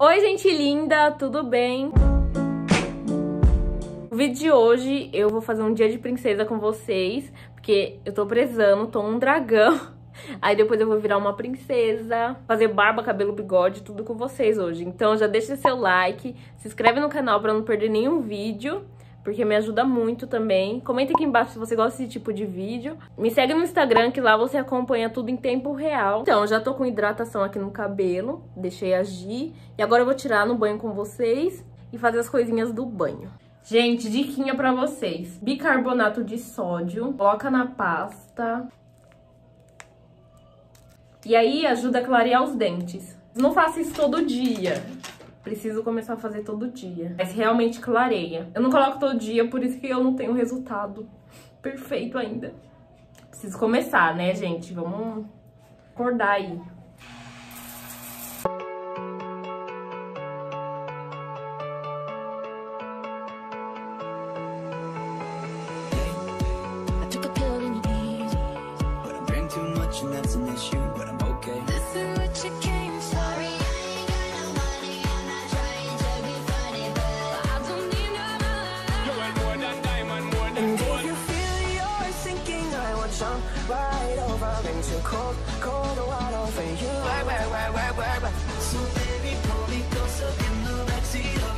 Oi, gente linda, tudo bem? No vídeo de hoje eu vou fazer um dia de princesa com vocês, porque eu tô prezando, tô um dragão. Aí depois eu vou virar uma princesa, fazer barba, cabelo, bigode, tudo com vocês hoje. Então já deixa seu like, se inscreve no canal pra não perder nenhum vídeo porque me ajuda muito também. Comenta aqui embaixo se você gosta desse tipo de vídeo. Me segue no Instagram, que lá você acompanha tudo em tempo real. Então, já tô com hidratação aqui no cabelo, deixei agir. E agora eu vou tirar no banho com vocês e fazer as coisinhas do banho. Gente, diquinha pra vocês. Bicarbonato de sódio, coloca na pasta. E aí ajuda a clarear os dentes. Não faça isso todo dia. Preciso começar a fazer todo dia. Mas realmente clareia. Eu não coloco todo dia, por isso que eu não tenho resultado perfeito ainda. Preciso começar, né, gente? Vamos acordar aí. Cold, cold water for you. Work, work, work, work, work, work. So baby, pull me closer in the backseat of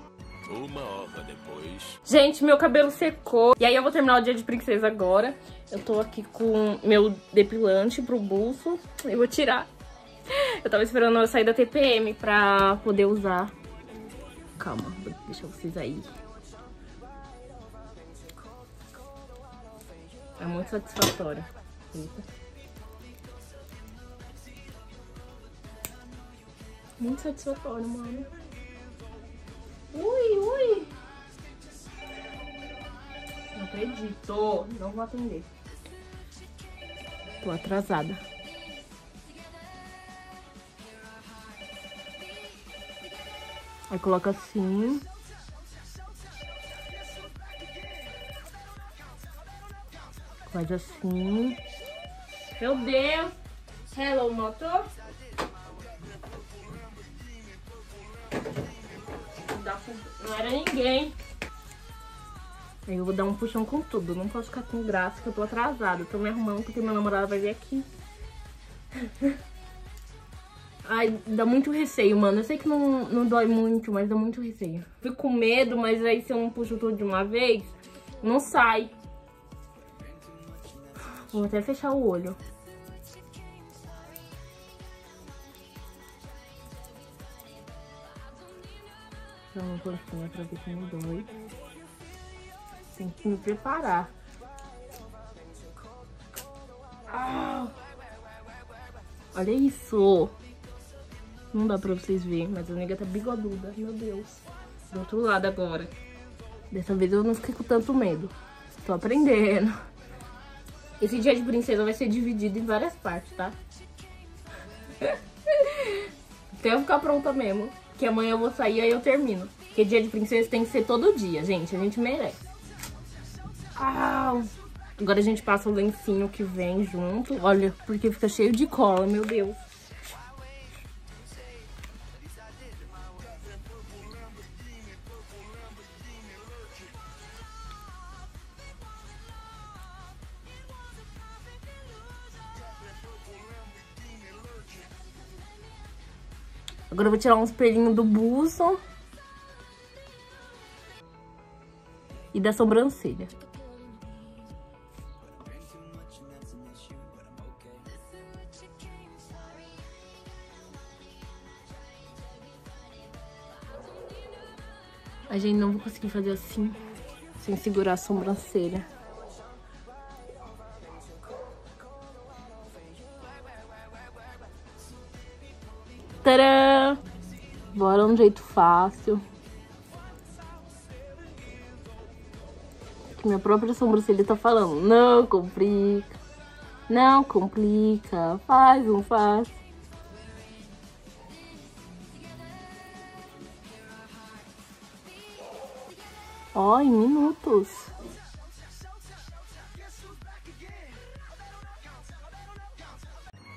Uma hora depois. Gente, meu cabelo secou. E aí eu vou terminar o dia de princesa agora. Eu tô aqui com meu depilante pro bolso. Eu vou tirar. Eu tava esperando eu sair da TPM pra poder usar. Calma, vou deixar vocês aí. É muito satisfatório. Eita. Muito satisfatório, mano. Ui, ui. Não acredito. Não vou atender. Tô atrasada. Aí coloca assim. Faz assim. Meu Deus! Hello, motor. Não era ninguém. Aí eu vou dar um puxão com tudo. Não posso ficar com graça, que eu tô atrasada. Tô me arrumando porque meu namorado vai vir aqui. Ai, dá muito receio, mano. Eu sei que não, não dói muito, mas dá muito receio. Fico com medo, mas aí se eu não puxo tudo de uma vez, não sai. Vou até fechar o olho. Dá uma pontinha pra ver dói. Tem que me preparar. Ah! Olha isso! Não dá pra vocês verem, mas a nega tá bigoduda. Meu Deus. Do outro lado agora. Dessa vez eu não fiquei com tanto medo. Tô aprendendo. Esse dia de princesa vai ser dividido em várias partes, tá? Até eu ficar pronta mesmo. Que amanhã eu vou sair e aí eu termino. Porque dia de princesa tem que ser todo dia, gente. A gente merece. Au. Agora a gente passa o lencinho que vem junto. Olha, porque fica cheio de cola, meu Deus. Agora eu vou tirar uns pelinhos do buço. E da sobrancelha. A gente não vou conseguir fazer assim, sem segurar a sobrancelha. Tcharam! Bora um jeito fácil. Que minha própria sobrancelha tá falando. Não complica. Não complica. Faz um fácil. Ó, em minutos.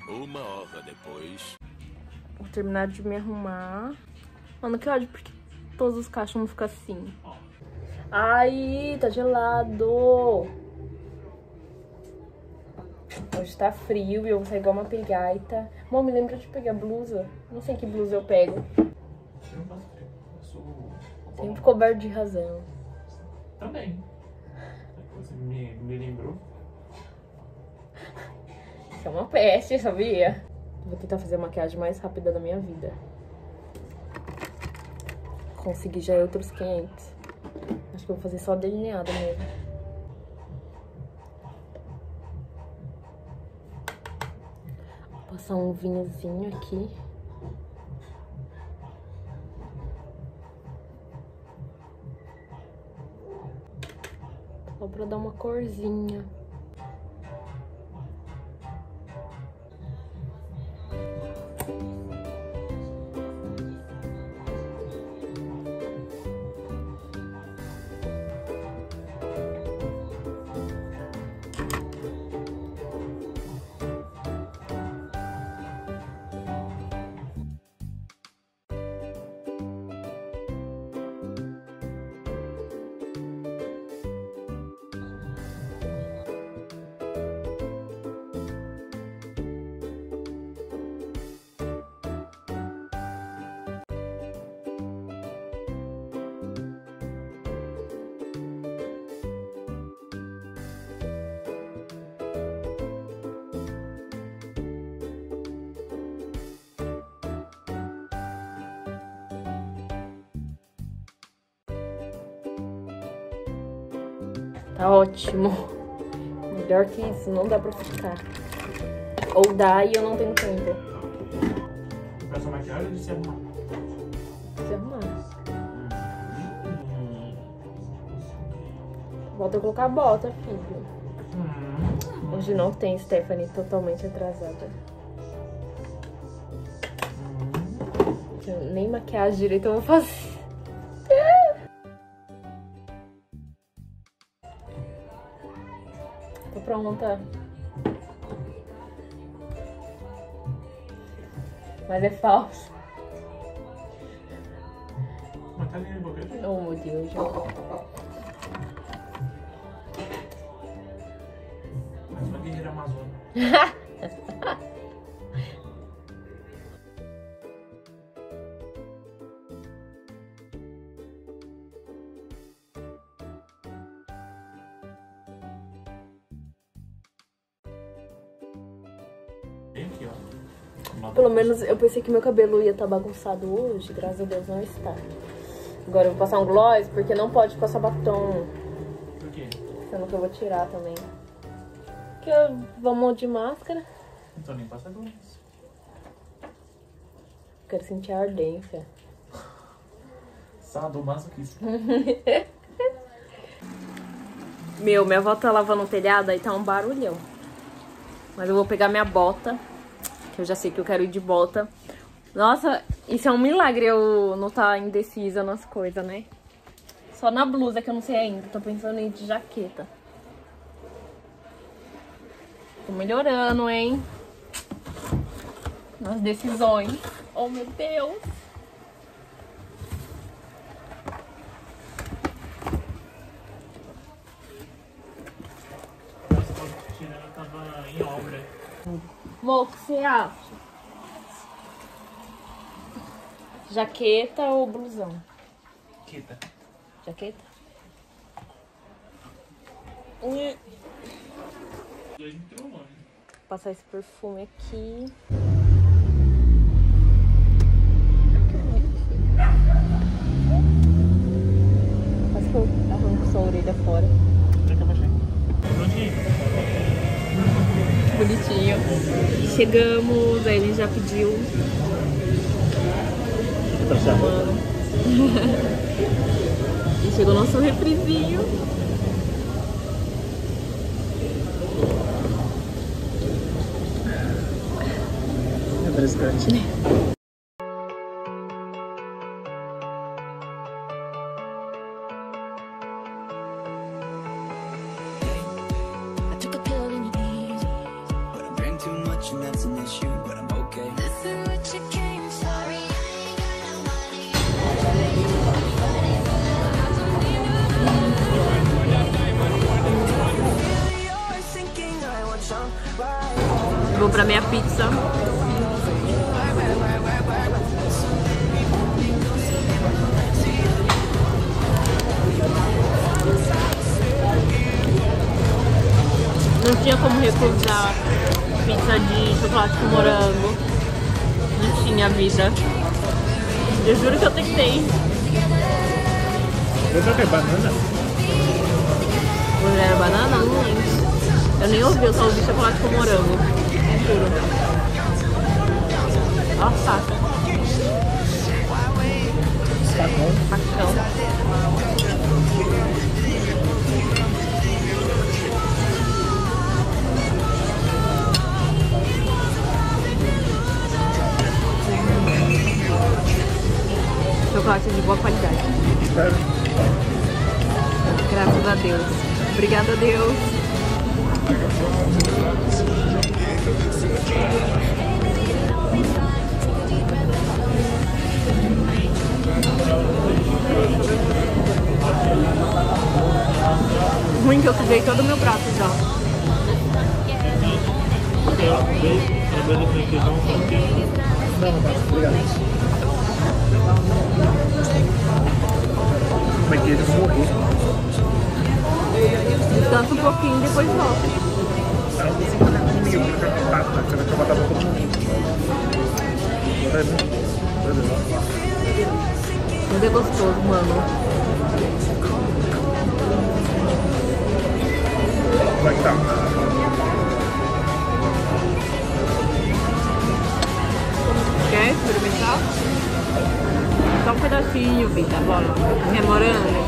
Uma hora depois. Vou terminar de me arrumar. Mano, que ódio, porque todos os cachos vão ficar assim. Ai, tá gelado. Hoje tá frio e eu vou sair igual uma pegaita. Mô, me lembra de pegar blusa. Não sei que blusa eu pego. Eu não faço frio. Eu sou. Sempre coberto de razão. Também. Você me, me lembrou. Isso é uma peste, sabia? Vou tentar fazer a maquiagem mais rápida da minha vida. Consegui já outros 500. Acho que vou fazer só delineado mesmo. Passar um vinhozinho aqui. Só pra dar uma corzinha. Tá ótimo. Melhor que isso, não dá pra ficar. Ou dá e eu não tenho tempo. Pra sua maquiagem de se arrumar. Se arrumar. Hum. Volta a colocar a bota, filho. Hum. Hoje não tem Stephanie totalmente atrasada. Nem maquiagem direito eu vou fazer. Pronta. Mas é falso. Tá lindo, porque Oh, meu Deus. mais uma guerreira amazônica. Bem aqui, ó. Pelo menos eu pensei que meu cabelo ia estar bagunçado hoje, graças a Deus não está. Agora eu vou passar um gloss, porque não pode passar batom, Por quê? sendo que eu vou tirar também. Porque eu vamos de máscara, Então nem passa luz. quero sentir a ardência. Sado masoquista. Meu, minha avó tá lavando o telhado, aí tá um barulhão. Mas eu vou pegar minha bota, que eu já sei que eu quero ir de bota. Nossa, isso é um milagre eu não tá indecisa nas coisas, né? Só na blusa que eu não sei ainda, tô pensando em ir de jaqueta. Tô melhorando, hein? Nas decisões. Oh, meu Deus! Tirando tava em. Mo, o que você acha? Jaqueta ou blusão? Jaqueta? Dois microfones. Passar esse perfume aqui. Quase que eu arranco sua orelha fora. Bonitinho. Chegamos, aí ele já pediu. Tá e chegou nosso refrizinho. É frescante. Vou pra minha pizza. Não tinha como recusar pizza de chocolate com morango. Não tinha vida. Eu juro que eu tentei. Vou trocar banana. Era banana? Não lembro. Eu nem ouvi, eu só ouvi chocolate com morango. Tá bom. facão. Chocolate de boa qualidade. Graças a Deus. Obrigada a Deus. Ruim que eu sujei todo o meu prato já. Como é que eles vão morrer? Descansa um pouquinho e depois volta. Você vai tomar batata todo mundo. Tá bom? Muito é gostoso, mano. Como é que tá? Quer experimentar? Só um pedacinho, Bita, bola. É morango.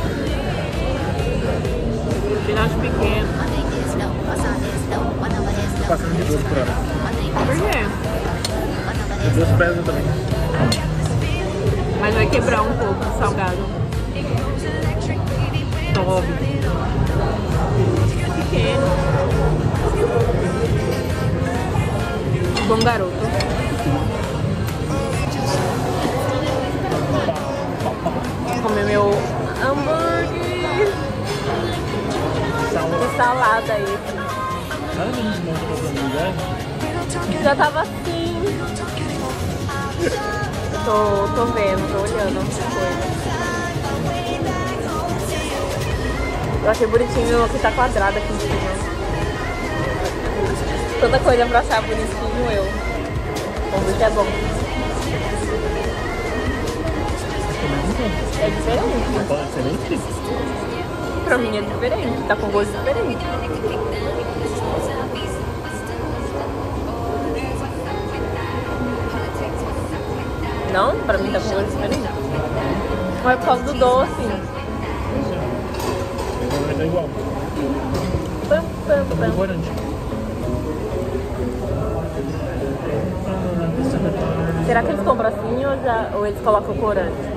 Pedaço pequeno. Passando de doce por ela. Por quê? De doce pesa também. Mas vai quebrar um pouco o salgado. Top. Pequeno. Bom garoto. Vou comer meu hambúrguer. E salada aí. Nada menos de monte pra fazer lugar. Já tava assim. Tô, tô vendo, tô olhando as coisas. Eu achei bonitinho que tá quadrado aqui em cima. Toda coisa pra achar bonitinho eu. Vamos ver se é bom. É diferente. Pode ser bem. Pra mim é diferente. Tá com gosto diferente. Não? Pra mim tá com gosto diferente. Não é por causa do doce. Vai dar igual. Pam, pam, pam. Será que eles compram assim ou, já, ou eles colocam corante?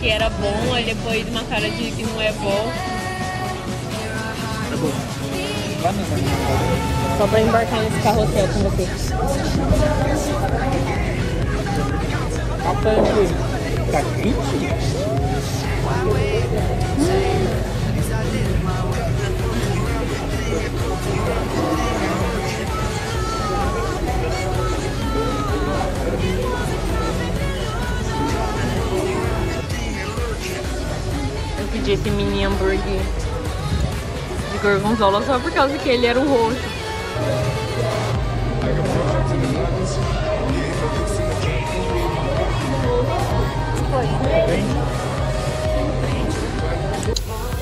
que era bom, aí depois uma cara de que não é bom. É bom. Só pra embarcar nesse carrossel com você. Tá quente? Eu gorgonzola só por causa que ele era um roxo.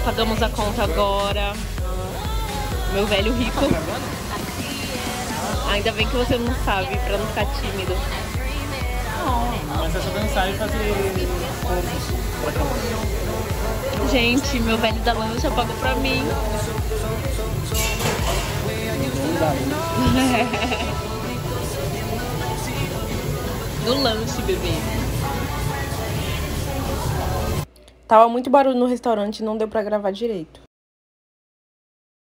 Pagamos a conta agora. Meu velho rico. Ainda bem que você não sabe, pra não ficar tímido. Mas é só fazer Gente, meu velho da lancha pagou pra mim. No lanche, bebê. Tava muito barulho no restaurante e não deu pra gravar direito.